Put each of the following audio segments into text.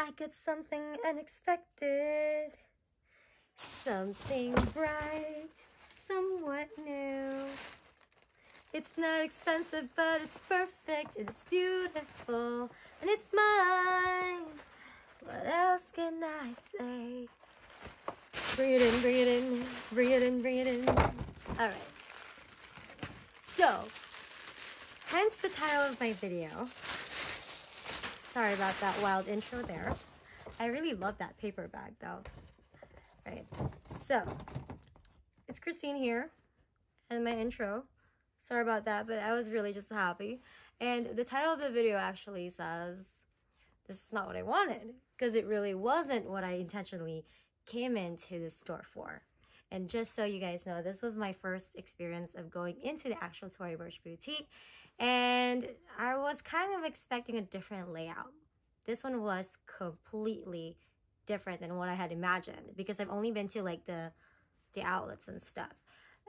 I get something unexpected. Something bright, somewhat new. It's not expensive, but it's perfect and it's beautiful and it's mine. What else can I say? Bring it in, bring it in, bring it in, bring it in. All right. So, hence the title of my video. Sorry about that wild intro there. I really love that paper bag though. Right. So, it's Christine here and my intro. Sorry about that, but I was really just happy. And the title of the video actually says, This is not what I wanted, because it really wasn't what I intentionally came into the store for. And just so you guys know, this was my first experience of going into the actual Tory Burch boutique. And I was kind of expecting a different layout. This one was completely different than what I had imagined because I've only been to like the the outlets and stuff.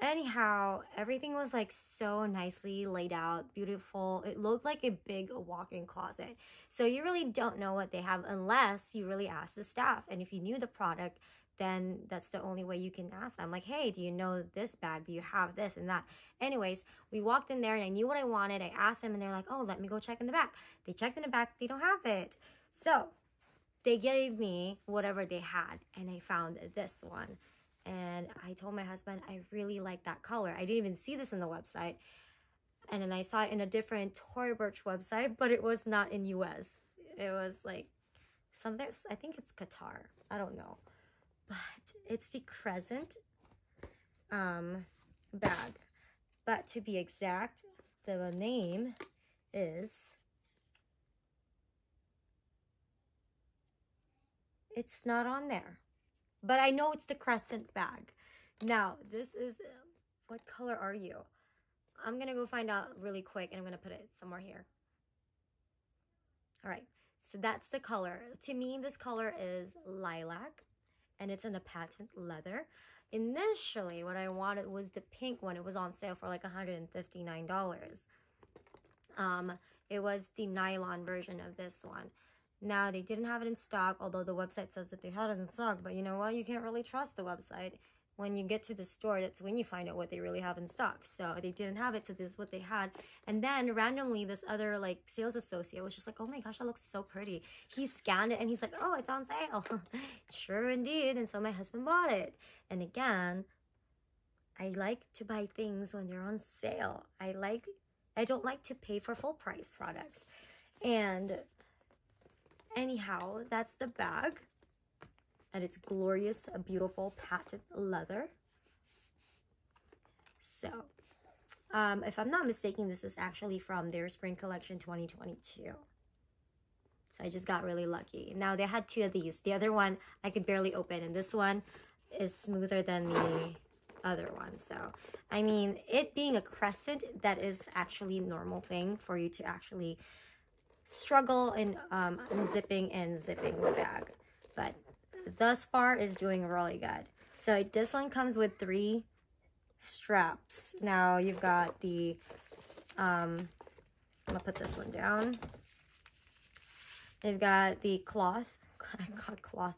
Anyhow, everything was like so nicely laid out, beautiful. It looked like a big walk-in closet. So you really don't know what they have unless you really ask the staff. And if you knew the product, then that's the only way you can ask them. Like, hey, do you know this bag? Do you have this and that? Anyways, we walked in there and I knew what I wanted. I asked them and they're like, oh, let me go check in the back. They checked in the back, they don't have it. So they gave me whatever they had and I found this one. And I told my husband, I really like that color. I didn't even see this in the website. And then I saw it in a different Tory Burch website, but it was not in US. It was like something, I think it's Qatar. I don't know. But it's the Crescent um, bag. But to be exact, the name is it's not on there but I know it's the crescent bag. Now, this is, what color are you? I'm gonna go find out really quick and I'm gonna put it somewhere here. All right, so that's the color. To me, this color is lilac and it's in the patent leather. Initially, what I wanted was the pink one. It was on sale for like $159. Um, it was the nylon version of this one. Now, they didn't have it in stock, although the website says that they had it in stock. But you know what? You can't really trust the website. When you get to the store, that's when you find out what they really have in stock. So they didn't have it, so this is what they had. And then randomly, this other like sales associate was just like, "Oh my gosh, that looks so pretty." He scanned it and he's like, "Oh, it's on sale." sure, indeed. And so my husband bought it. And again, I like to buy things when they're on sale. I like, I don't like to pay for full price products. And Anyhow, that's the bag. And it's glorious, beautiful patent leather. So, um, if I'm not mistaken, this is actually from their spring collection 2022. So I just got really lucky. Now they had two of these. The other one I could barely open and this one is smoother than the other one. So, I mean, it being a crescent, that is actually normal thing for you to actually struggle in um, unzipping and zipping the bag. But thus far is doing really good. So this one comes with three straps. Now you've got the, um, I'm gonna put this one down. They've got the cloth, I got cloth,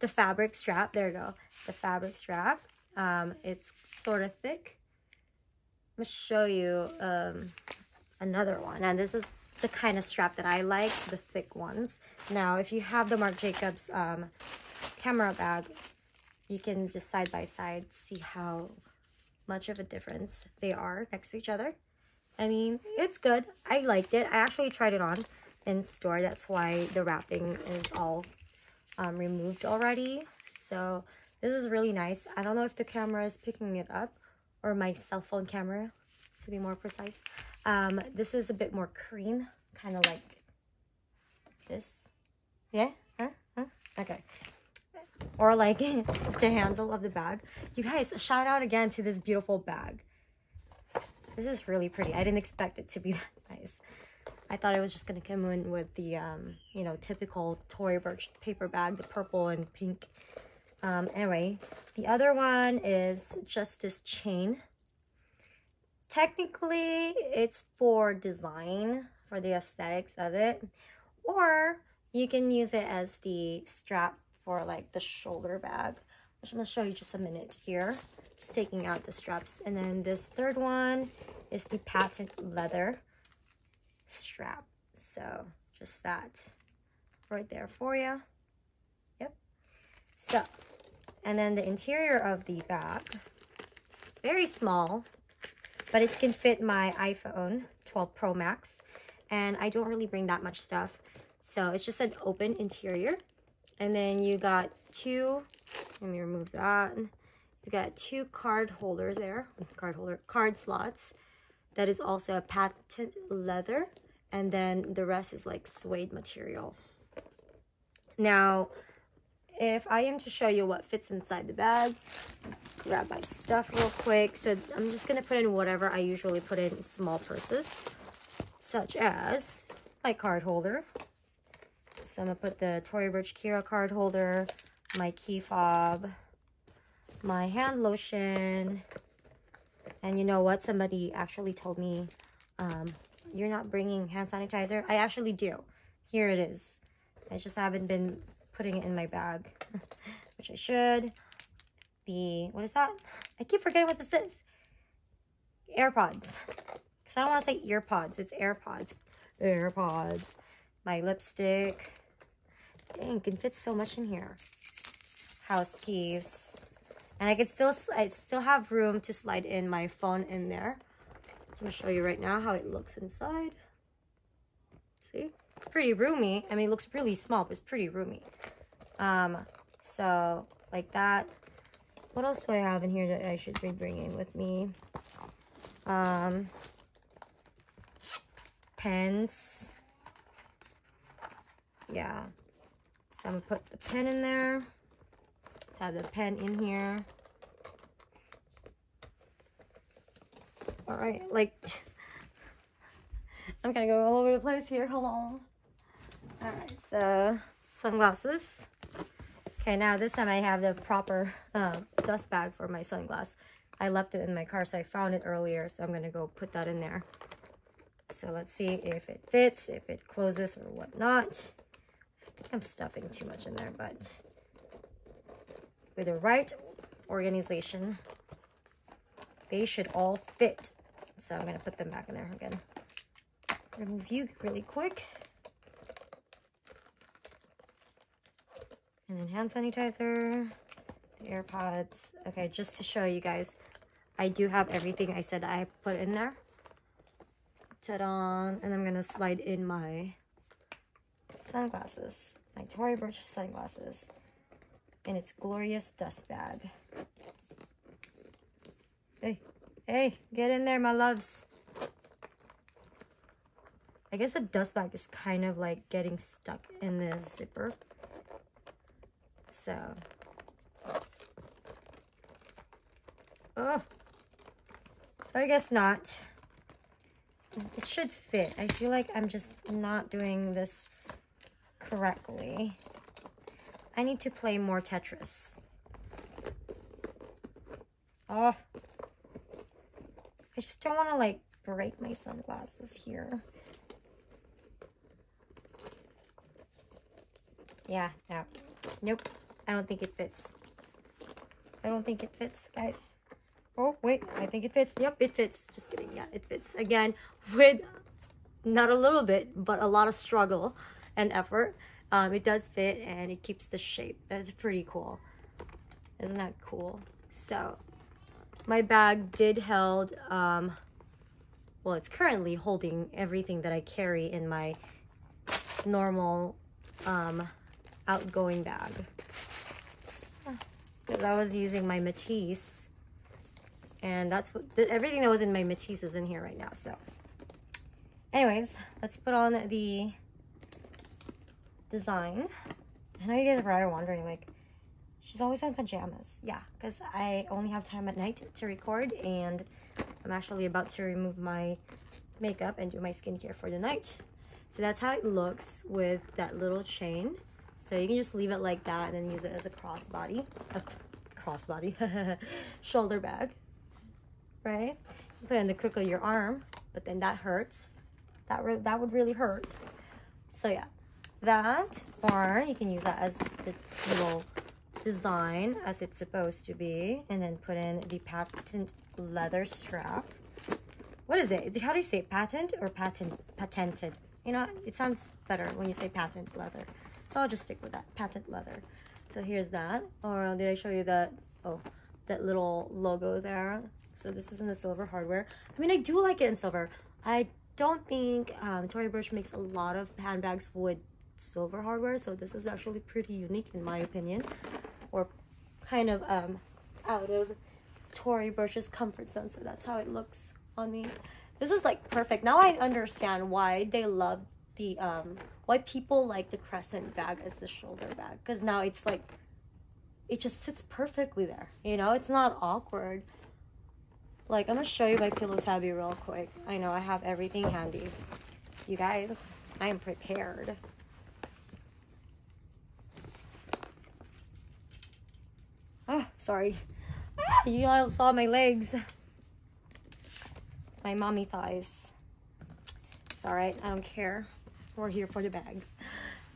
the fabric strap, there you go, the fabric strap. Um, it's sort of thick. I'm gonna show you um, another one, and this is the kind of strap that I like, the thick ones. Now, if you have the Marc Jacobs um, camera bag, you can just side by side see how much of a difference they are next to each other. I mean, it's good. I liked it. I actually tried it on in store. That's why the wrapping is all um, removed already. So this is really nice. I don't know if the camera is picking it up or my cell phone camera to be more precise. Um, this is a bit more cream, kind of like this. Yeah? Huh? Huh? Okay. Or like the handle of the bag. You guys, shout out again to this beautiful bag. This is really pretty. I didn't expect it to be that nice. I thought it was just going to come in with the, um, you know, typical Tory Burch paper bag, the purple and pink. Um, anyway, the other one is just this chain technically it's for design for the aesthetics of it or You can use it as the strap for like the shoulder bag, which I'm gonna show you just a minute here. Just taking out the straps. And then this third one is the patent leather strap. So just that right there for you. Yep. So, and then the interior of the bag, very small, but it can fit my iPhone 12 Pro Max. And I don't really bring that much stuff. So it's just an open interior. And then you got two, let me remove that. You got two card holders there, card holder, card slots. That is also a patent leather. And then the rest is like suede material. Now, if I am to show you what fits inside the bag, grab my stuff real quick. So I'm just going to put in whatever I usually put in small purses, such as my card holder. So I'm going to put the Tory Burch Kira card holder, my key fob, my hand lotion, and you know what? Somebody actually told me, um, you're not bringing hand sanitizer. I actually do. Here it is. I just haven't been putting it in my bag, which I should. The, what is that? I keep forgetting what this is. AirPods. Because I don't want to say earpods. It's AirPods. AirPods. My lipstick. Dang, can fit so much in here. House keys. And I could still, I still have room to slide in my phone in there. So I'm going to show you right now how it looks inside. See? Pretty roomy. I mean, it looks really small, but it's pretty roomy. Um, so, like that. What else do I have in here that I should be bringing with me? Um, pens. Yeah. So I'm going to put the pen in there. Let's have the pen in here. All right, like, I'm gonna go all over the place here. Hold on. All right, so sunglasses. Okay, now this time I have the proper uh, dust bag for my sunglass. I left it in my car, so I found it earlier, so I'm to go put that in there. So let's see if it fits, if it closes or whatnot. I think I'm stuffing too much in there, but with the right organization, they should all fit. So I'm to put them back in there again. Remove you really quick. And then hand sanitizer, AirPods. Okay, just to show you guys, I do have everything I said I put in there. Ta-da! And I'm gonna slide in my sunglasses, my Tory Burch sunglasses, in its glorious dust bag. Hey, hey, get in there, my loves. I guess the dust bag is kind of like getting stuck in the zipper. So, oh, so I guess not. It should fit. I feel like I'm just not doing this correctly. I need to play more Tetris. Oh, I just don't want to like break my sunglasses here. Yeah, no. Nope. I don't think it fits. I don't think it fits, guys. Oh, wait. I think it fits. Yep, it fits. Just kidding. Yeah, it fits. Again, with not a little bit, but a lot of struggle and effort. Um, it does fit and it keeps the shape. That's pretty cool. Isn't that cool? So, my bag did held, um, well, it's currently holding everything that I carry in my normal um, outgoing bag because I was using my Matisse and that's what the, everything that was in my Matisse is in here right now so. Anyways let's put on the design. I know you guys are probably wondering like she's always in pajamas. Yeah because I only have time at night to record and I'm actually about to remove my makeup and do my skincare for the night. So that's how it looks with that little chain so you can just leave it like that and then use it as a crossbody, a crossbody, shoulder bag, right? Put it in the crook of your arm, but then that hurts. That, that would really hurt. So yeah, that or you can use that as the little design as it's supposed to be and then put in the patent leather strap what is it how do you say patent or patent patented you know it sounds better when you say patent leather so i'll just stick with that patent leather. So here's that. Or did i show you that oh that little logo there? So this is in the silver hardware. I mean i do like it in silver. I don't think um, Tory Burch makes a lot of handbags with silver hardware so this is actually pretty unique in my opinion. Or kind of um, out of Tory Burch's comfort zone so that's how it looks on me. This is like perfect. Now I understand why they love the um why people like the crescent bag as the shoulder bag because now it's like it just sits perfectly there you know it's not awkward like I'm gonna show you my pillow tabby real quick I know I have everything handy you guys I am prepared ah sorry. You all saw my legs. My mommy thighs. It's alright, I don't care. We're here for the bag.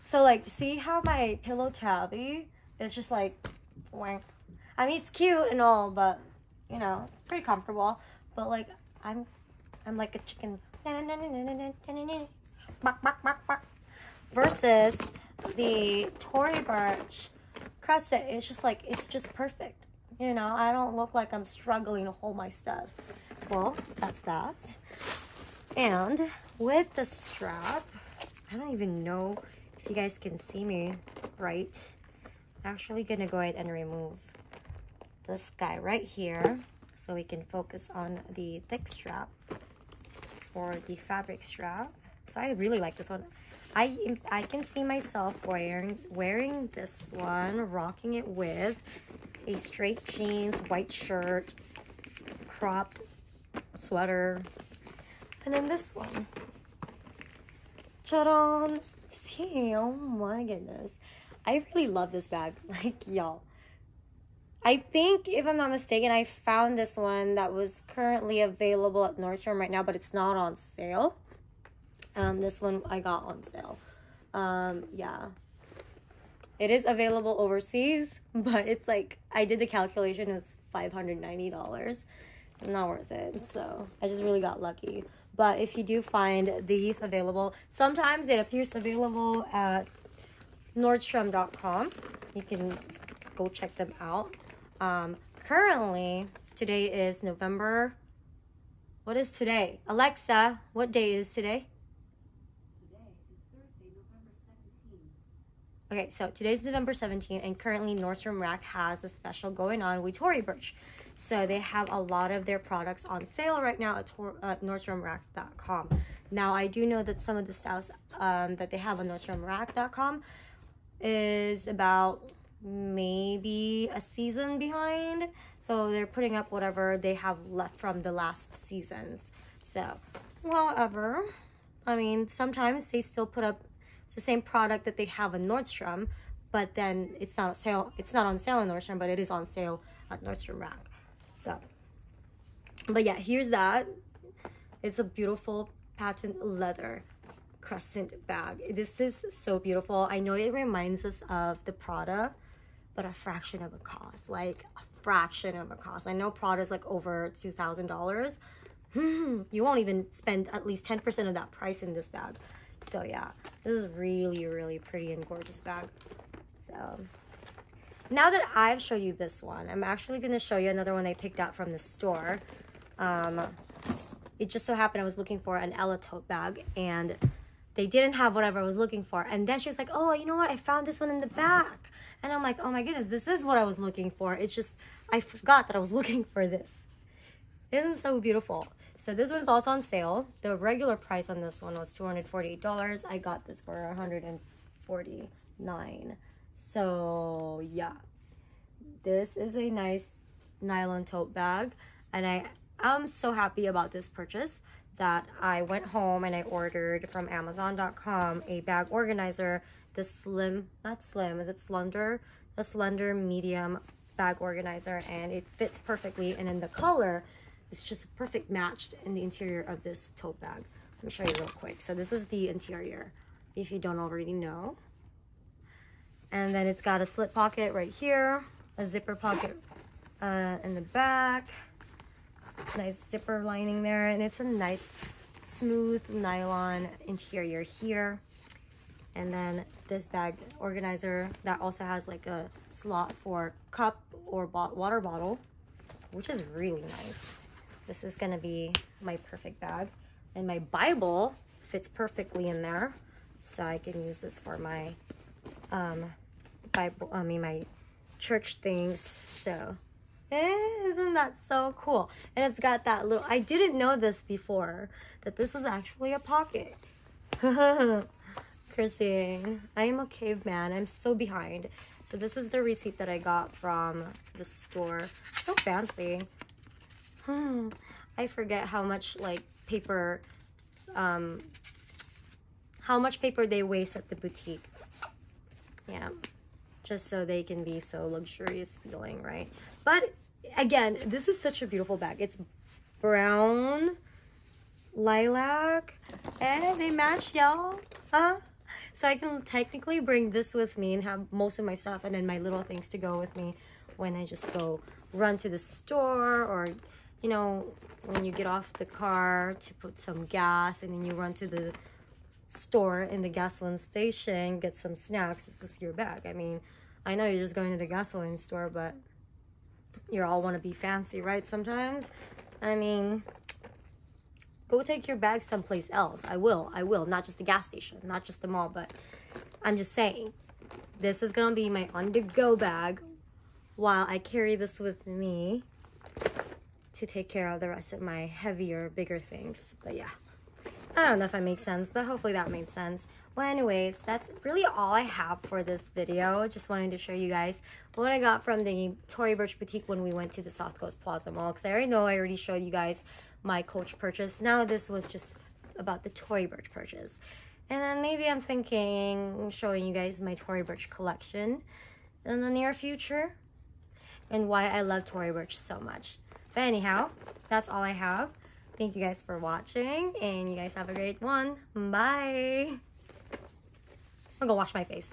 So like, see how my pillow tabby is just like, wank. I mean, it's cute and all, but you know, pretty comfortable. But like, I'm, I'm like a chicken. Versus the Tory Burch crescent it's just like it's just perfect you know i don't look like i'm struggling to hold my stuff well that's that and with the strap i don't even know if you guys can see me right. I'm actually gonna go ahead and remove this guy right here so we can focus on the thick strap or the fabric strap. So i really like this one. I I can see myself wearing wearing this one, rocking it with a straight jeans, white shirt, cropped sweater, and then this one. Cha-da! See, oh my goodness. I really love this bag. Like, y'all. I think, if I'm not mistaken, I found this one that was currently available at Nordstrom right now, but it's not on sale. Um, this one I got on sale. Um, yeah. It is available overseas, but it's like I did the calculation, it was $590. Not worth it. So I just really got lucky. But if you do find these available, sometimes it appears available at Nordstrom.com. You can go check them out. Um, currently, today is November. What is today? Alexa, what day is today? Okay, so today's November 17th, and currently Nordstrom Rack has a special going on with Tory Burch. So they have a lot of their products on sale right now at, at NordstromRack.com. Now, I do know that some of the styles um, that they have on NordstromRack.com is about maybe a season behind. So they're putting up whatever they have left from the last seasons. So, however, I mean, sometimes they still put up the same product that they have in Nordstrom, but then it's not sale. It's not on sale in Nordstrom, but it is on sale at Nordstrom Rack. So, but yeah, here's that. It's a beautiful patent leather crescent bag. This is so beautiful. I know it reminds us of the Prada, but a fraction of the cost. Like a fraction of the cost. I know Prada is like over two thousand dollars. Hmm, you won't even spend at least ten percent of that price in this bag. So yeah, this is really, really pretty and gorgeous bag. So now that I've showed you this one, I'm actually going to show you another one I picked out from the store. Um, it just so happened I was looking for an Ella tote bag and they didn't have whatever I was looking for. And then she was like, oh, you know what? I found this one in the back. And I'm like, oh my goodness, this is what I was looking for. It's just, I forgot that I was looking for this. Isn't so beautiful? So this one's also on sale. The regular price on this one was $248. I got this for 149 So yeah, this is a nice nylon tote bag. And I am so happy about this purchase that I went home and I ordered from Amazon.com a bag organizer. The slim, not slim, is it slender? The slender medium bag organizer and it fits perfectly and in the color it's just a perfect match in the interior of this tote bag. Let me show you real quick. So this is the interior. if you don't already know. And then it's got a slip pocket right here, a zipper pocket uh, in the back, nice zipper lining there, and it's a nice smooth nylon interior here. And then this bag organizer that also has like a slot for cup or water bottle, which is really nice. This is gonna be my perfect bag. And my Bible fits perfectly in there. So I can use this for my um, Bible, I mean my church things. So eh, isn't that so cool? And it's got that little, I didn't know this before, that this was actually a pocket. Chrissy, I am a caveman. I'm so behind. So this is the receipt that I got from the store. So fancy. Hmm. I forget how much like paper, um, how much paper they waste at the boutique. Yeah. Just so they can be so luxurious feeling, right? But again, this is such a beautiful bag. It's brown, lilac, and they match, y'all. Huh? So I can technically bring this with me and have most of my stuff and then my little things to go with me when I just go run to the store or, you know, when you get off the car to put some gas and then you run to the store in the gasoline station, get some snacks. This is your bag. I mean, I know you're just going to the gasoline store, but you all want to be fancy, right? Sometimes. I mean, Go take your bag someplace else. I will. I will. Not just the gas station, not just the mall, but I'm just saying. This is going to be my on-the-go bag while I carry this with me to take care of the rest of my heavier, bigger things. But yeah, I don't know if that makes sense, but hopefully that made sense. Well, anyways, that's really all I have for this video. Just wanted to show you guys what I got from the Tory Burch Boutique when we went to the South Coast Plaza Mall. Because I already know I already showed you guys my Coach purchase. Now this was just about the Tory Burch purchase. And then maybe I'm thinking showing you guys my Tory Burch collection in the near future and why I love Tory Burch so much. But anyhow, that's all I have. Thank you guys for watching and you guys have a great one. Bye. I'll go wash my face.